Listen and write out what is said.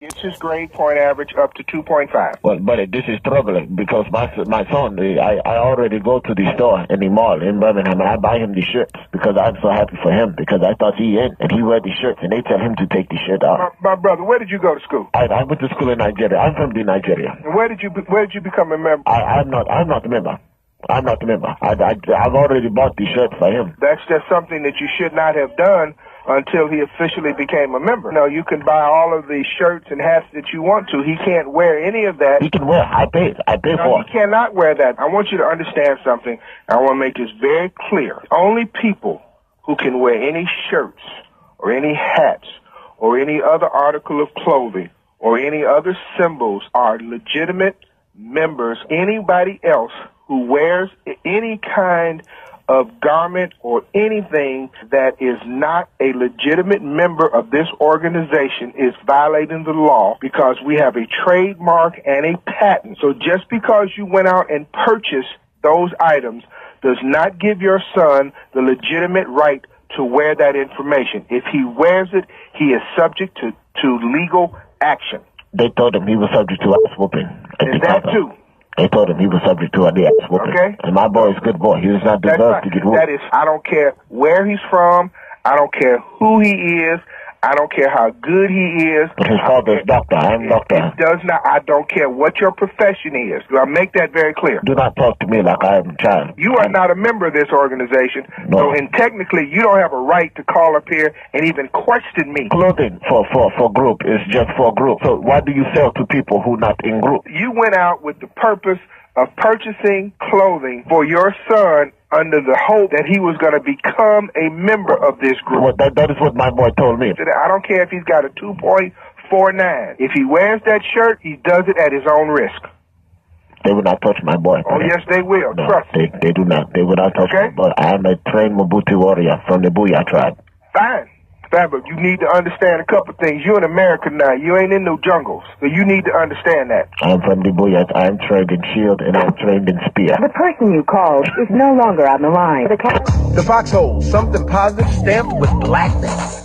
Gets his grade point average up to 2.5. Well, buddy, this is troubling because my my son, I, I already go to the store in the mall in Birmingham and I buy him the shirts because I'm so happy for him because I thought he in and he wear the shirts and they tell him to take the shirt off. My, my brother, where did you go to school? I, I went to school in Nigeria. I'm from the Nigeria. And where did you where did you become a member? I, I'm not I'm not a member. I'm not a member. I, I, I've already bought the shirt for him. That's just something that you should not have done until he officially became a member. No, you can buy all of the shirts and hats that you want to. He can't wear any of that. He can wear. I pay. I pay No, for he cannot wear that. I want you to understand something. I want to make this very clear. Only people who can wear any shirts or any hats or any other article of clothing or any other symbols are legitimate members. Anybody else who wears any kind of garment or anything that is not a legitimate member of this organization is violating the law because we have a trademark and a patent. So just because you went out and purchased those items does not give your son the legitimate right to wear that information. If he wears it, he is subject to, to legal action. They told him he was subject to ass whooping. And that too. They told him he was subject to a ass whooping. Okay. And my boy is a good boy. He does not deserve to get whooped. That is, I don't care where he's from. I don't care who he is. I don't care how good he is. But his father's doctor. I'm doctor. it does not. I don't care what your profession is. Do I make that very clear? Do not talk to me like I'm a child. You are not a member of this organization, No. so and technically you don't have a right to call up here and even question me. Clothing for, for, for group is just for group. So why do you sell to people who not in group? You went out with the purpose of purchasing clothing for your son under the hope that he was going to become a member of this group. Well, that, that is what my boy told me. I don't care if he's got a 2.49. If he wears that shirt, he does it at his own risk. They will not touch my boy. Oh, yes, they will. No, Trust me. they, they do not. They will not touch Okay. my boy. I am a trained Mobutu warrior from the Booyah tribe. Fine. Fine, you need to understand a couple things. You're in America now. You ain't in no jungles. So you need to understand that. I'm from the Booyah. I'm trained in shield and I'm trained in spear. The person you called is no longer on the line. The The foxhole, something positive stamped with blackness.